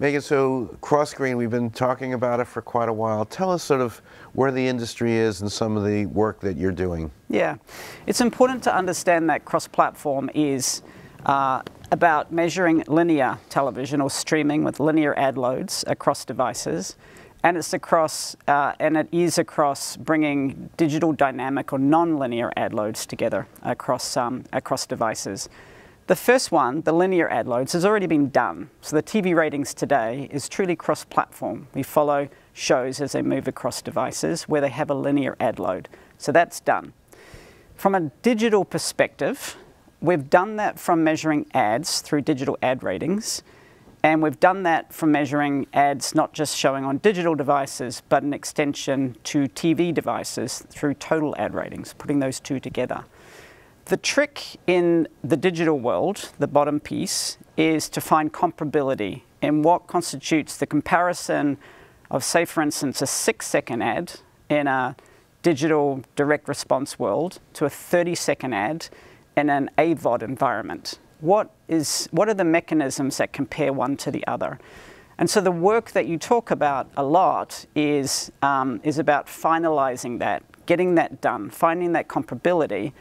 Megan, so cross screen, we've been talking about it for quite a while. Tell us sort of where the industry is and some of the work that you're doing. Yeah, it's important to understand that cross platform is uh, about measuring linear television or streaming with linear ad loads across devices. And it's across, uh, and it is across bringing digital dynamic or non-linear ad loads together across, um, across devices. The first one, the linear ad loads, has already been done. So the TV ratings today is truly cross-platform. We follow shows as they move across devices where they have a linear ad load. So that's done. From a digital perspective, we've done that from measuring ads through digital ad ratings and we've done that from measuring ads not just showing on digital devices, but an extension to TV devices through total ad ratings, putting those two together. The trick in the digital world, the bottom piece, is to find comparability in what constitutes the comparison of, say, for instance, a six second ad in a digital direct response world to a 30 second ad in an AVOD environment what, is, what are the mechanisms that compare one to the other? And so the work that you talk about a lot is, um, is about finalizing that, getting that done, finding that comparability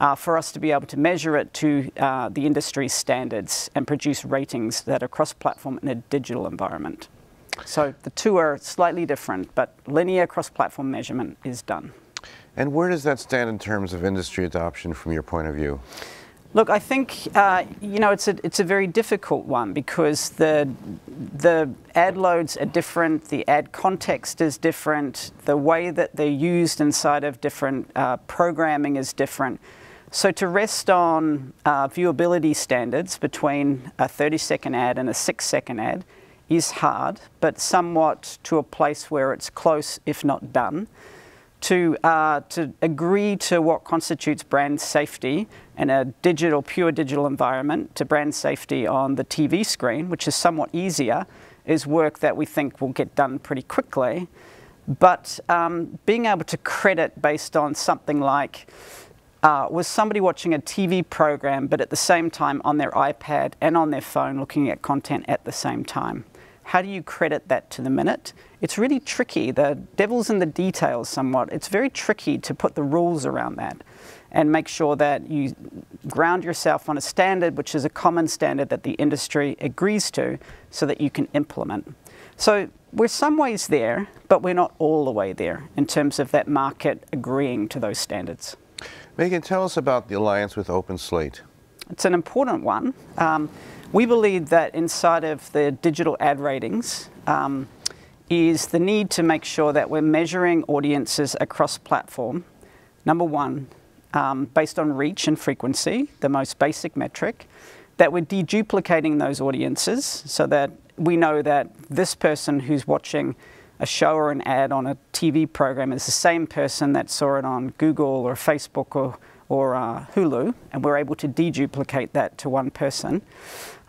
uh, for us to be able to measure it to uh, the industry standards and produce ratings that are cross-platform in a digital environment. So the two are slightly different, but linear cross-platform measurement is done. And where does that stand in terms of industry adoption from your point of view? Look, I think uh, you know it's a it's a very difficult one because the the ad loads are different, the ad context is different, the way that they're used inside of different uh, programming is different. So to rest on uh, viewability standards between a 30-second ad and a six-second ad is hard, but somewhat to a place where it's close, if not done to, uh, to agree to what constitutes brand safety in a digital, pure digital environment to brand safety on the TV screen, which is somewhat easier, is work that we think will get done pretty quickly. But um, being able to credit based on something like, uh, was somebody watching a TV program, but at the same time on their iPad and on their phone looking at content at the same time? How do you credit that to the minute? It's really tricky. The devil's in the details somewhat. It's very tricky to put the rules around that and make sure that you ground yourself on a standard which is a common standard that the industry agrees to so that you can implement. So we're some ways there, but we're not all the way there in terms of that market agreeing to those standards. Megan, tell us about the alliance with OpenSlate. It's an important one. Um, we believe that inside of the digital ad ratings um, is the need to make sure that we're measuring audiences across platform. Number one, um, based on reach and frequency, the most basic metric, that we're deduplicating those audiences so that we know that this person who's watching a show or an ad on a TV program is the same person that saw it on Google or Facebook or, or uh, Hulu, and we're able to deduplicate that to one person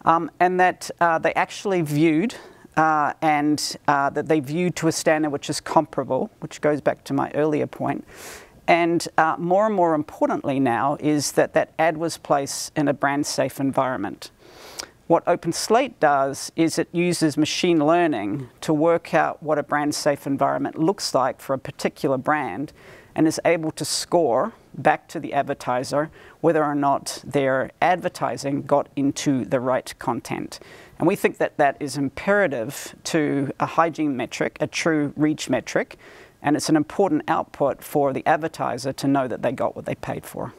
um, and that uh, they actually viewed uh, and uh, that they viewed to a standard which is comparable, which goes back to my earlier point. And uh, more and more importantly now is that that ad was placed in a brand safe environment. What OpenSlate does is it uses machine learning to work out what a brand safe environment looks like for a particular brand and is able to score back to the advertiser whether or not their advertising got into the right content. And we think that that is imperative to a hygiene metric, a true reach metric, and it's an important output for the advertiser to know that they got what they paid for.